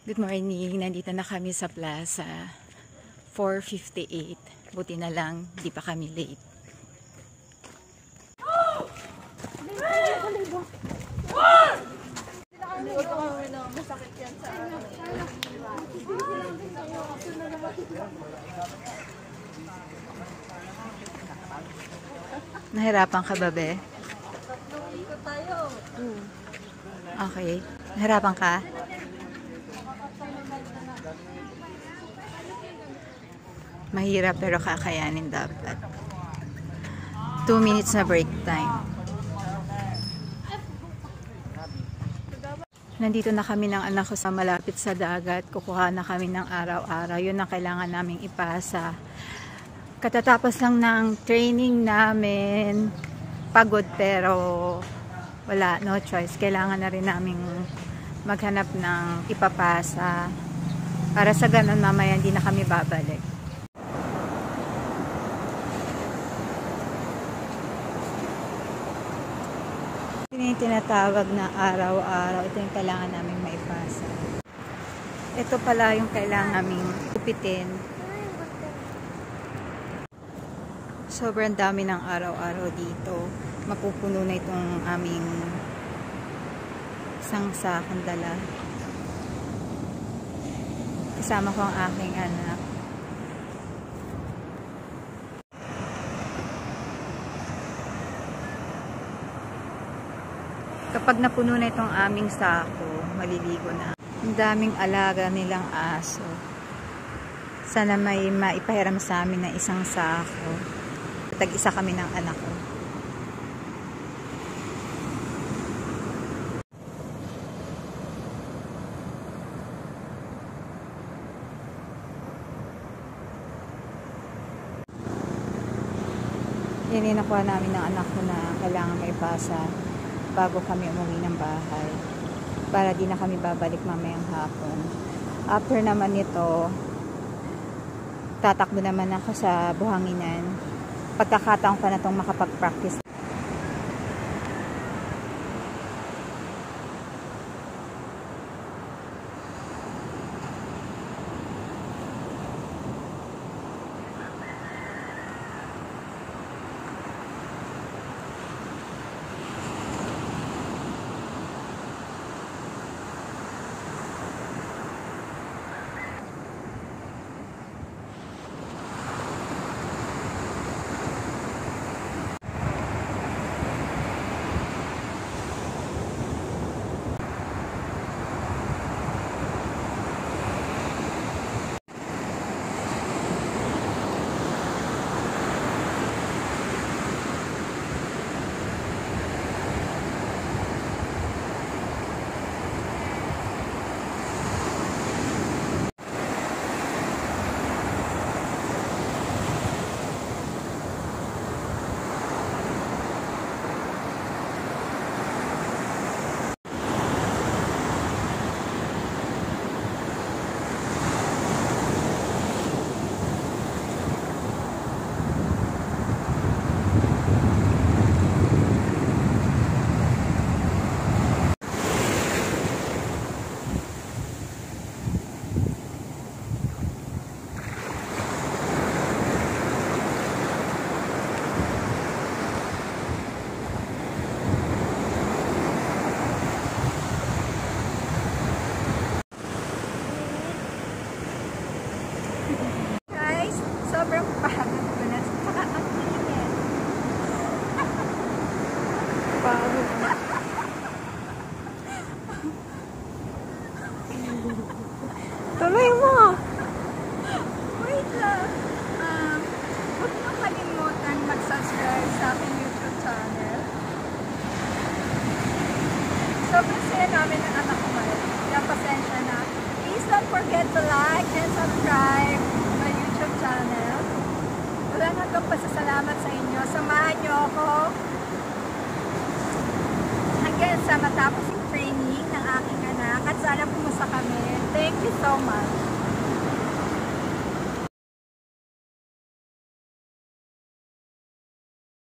Good morning. Nandito na kami sa plaza. 4.58. Buti na lang, di pa kami late. Nahirapan ka ba, be? Okay. Nahirapan ka? Mahirap pero kakayanin dapat. 2 minutes na break time. Nandito na kami ng anak ko sa malapit sa dagat. Kukuha na kami ng araw-araw. Yun ang kailangan naming ipasa. Katatapos lang ng training namin. Pagod pero wala, no choice. Kailangan na rin naming maghanap ng ipapasa. Para sa ganun mamaya hindi na kami babalik. Tinatawag na araw-araw. Ito yung kailangan namin maipasa. Ito pala yung kailangan namin upitin. Sobrang dami ng araw-araw dito. Mapupuno na itong aming isang sakong dala. Kasama ko ang aking anak. Kapag napuno na itong aming sako, maliligo na. Ang daming alaga nilang aso. Sana may maipahiram sa amin na isang sako. Tag-isa kami ng anak ko. Yan yung nakuha namin ng anak ko na kailangan maipasa bago kami umuwi ng bahay para di na kami babalik mamayang hapon. After naman nito tatakbo naman ako sa buhanginan. Pagkakataon pa na itong makapag-practice Sobrang saya namin ng anak ko ngayon. Kaya pasensya na. Please don't forget to like and subscribe my YouTube channel. Wala nga itong pasasalamat sa inyo. Samahan niyo ako hanggang sa matapos yung training ng aking anak at sana pumusta kami. Thank you so much.